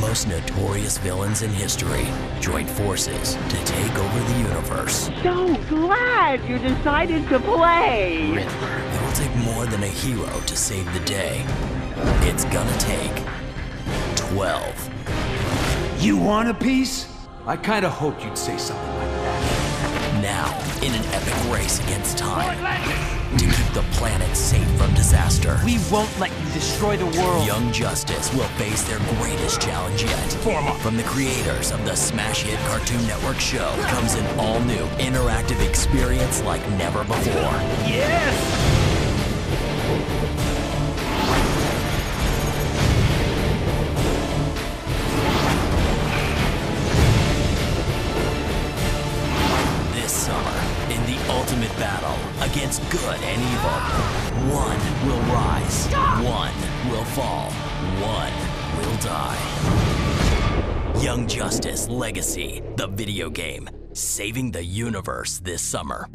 most notorious villains in history join forces to take over the universe. So glad you decided to play. Riddler. It will take more than a hero to save the day. It's gonna take 12. You want a piece? I kinda hoped you'd say something like that. Now, in an epic race against time, to keep the planet safe from disaster. We won't let you destroy the world. Young Justice will face their greatest challenge yet. From the creators of the smash hit Cartoon Network show comes an all new interactive experience like never before. Yes! Ultimate battle against good and evil, one will rise, one will fall, one will die. Young Justice Legacy, the video game, saving the universe this summer.